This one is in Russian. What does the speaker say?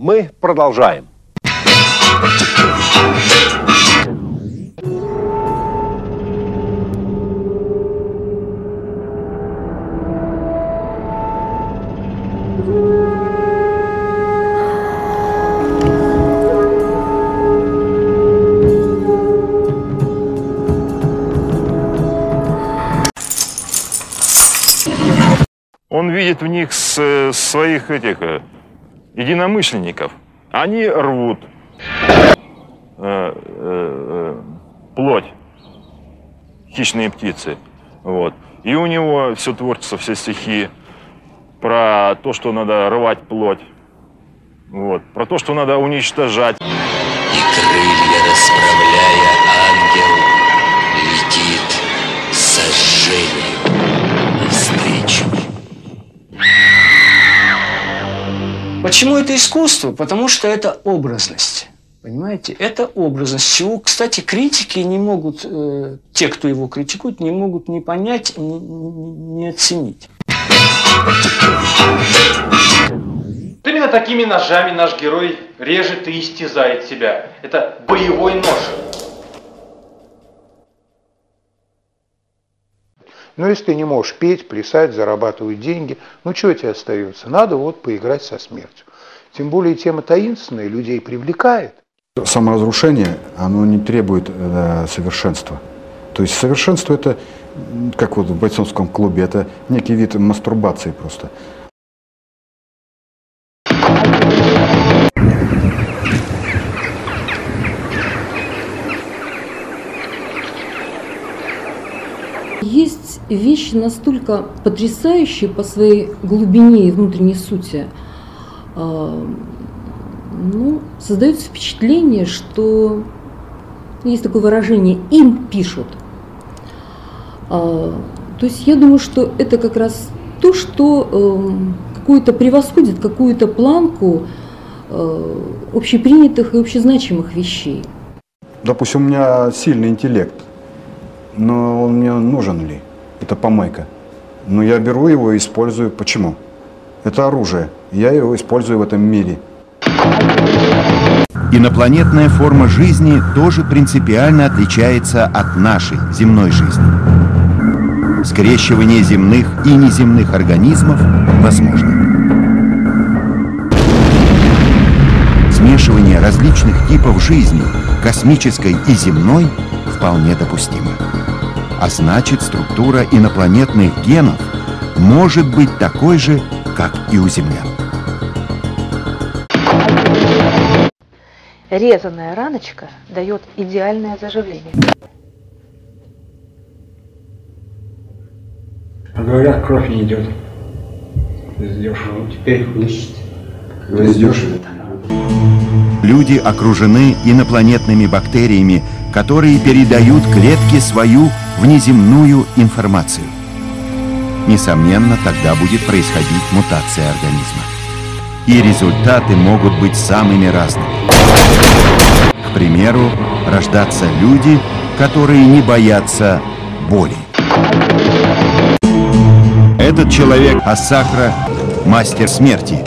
Мы продолжаем. Он видит в них с- своих этих э, единомышленников. Они рвут э, э, э, плоть, хищные птицы. Вот. И у него все творчество, все стихи про то, что надо рвать плоть. Вот. Про то, что надо уничтожать. И крылья расправляя, ангел Почему это искусство? Потому что это образность. Понимаете? Это образность, чего, кстати, критики не могут, э, те, кто его критикует, не могут ни понять, ни- ни оценить. Именно такими ножами наш герой режет и истязает себя. Это боевой нож. Но если ты не можешь петь, плясать, зарабатывать деньги, ну что тебе остается? Надо вот поиграть со смертью. Тем более тема таинственная, людей привлекает. Саморазрушение, оно не требует э, совершенства. То есть совершенство это, как вот в бойцовском клубе, это некий вид мастурбации просто. Есть вещи настолько потрясающие по своей глубине и внутренней сути. А, Ну, создается впечатление, что есть такое выражение «им пишут». А, То есть я думаю, что это как раз то, что эм, какую-то превосходит какую-то планку э, общепринятых и общезначимых вещей. Допустим, у меня сильный интеллект, но он мне нужен ли? Это помойка. Но я беру его и использую. Почему? Это оружие. Я его использую в этом мире. Инопланетная форма жизни тоже принципиально отличается от нашей земной жизни. Скрещивание земных и неземных организмов возможно. Смешивание различных типов жизни, космической и земной, вполне допустимо. А значит, структура инопланетных генов может быть такой же, как и у землян. Резаная раночка дает идеальное заживление. А говорят, кровь не идет. Дешево. Теперь слышите. Дешево. Люди окружены инопланетными бактериями, которые передают клетке свою внеземную информацию. Несомненно, тогда будет происходить мутация организма. И результаты могут быть самыми разными. К примеру, рождаться люди, которые не боятся боли. Этот человек Асакра – мастер смерти,